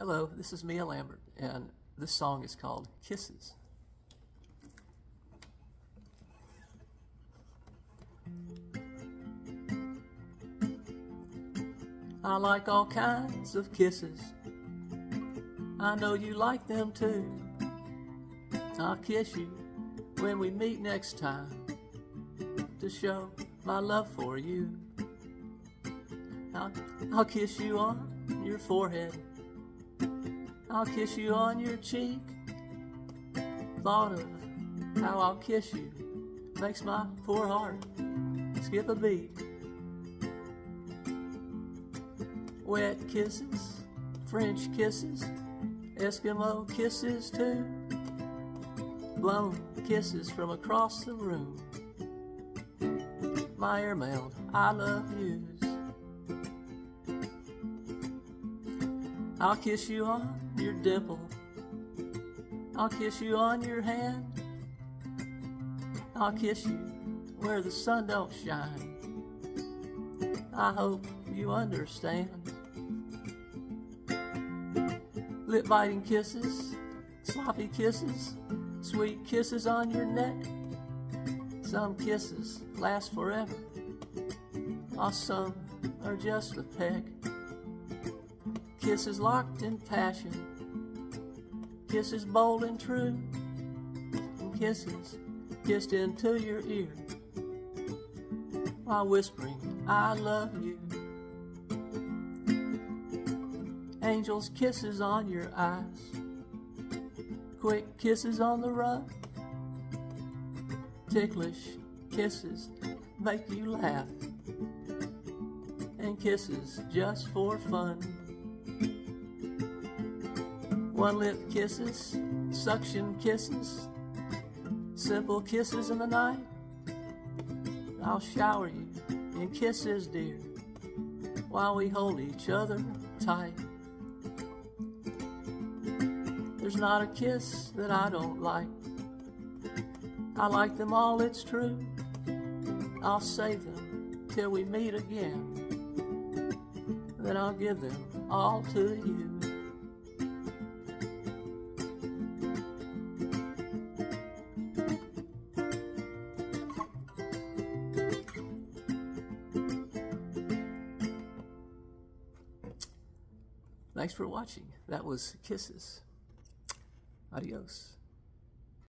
Hello, this is Mia Lambert, and this song is called Kisses. I like all kinds of kisses. I know you like them too. I'll kiss you when we meet next time to show my love for you. I'll, I'll kiss you on your forehead. I'll kiss you on your cheek. Thought of how I'll kiss you makes my poor heart skip a beat. Wet kisses, French kisses, Eskimo kisses too. Blown kisses from across the room. My airmailed I love yous. I'll kiss you on your dimple. I'll kiss you on your hand. I'll kiss you where the sun don't shine. I hope you understand. Lip biting kisses, sloppy kisses, sweet kisses on your neck. Some kisses last forever, while some are just a peck. Kisses locked in passion, kisses bold and true, and kisses kissed into your ear. While whispering, I love you. Angels' kisses on your eyes, quick kisses on the run, ticklish kisses make you laugh, and kisses just for fun. One lip kisses, suction kisses, simple kisses in the night. I'll shower you in kisses, dear, while we hold each other tight. There's not a kiss that I don't like. I like them all, it's true. I'll save them till we meet again. Then I'll give them all to you. Thanks for watching. That was Kisses. Adios.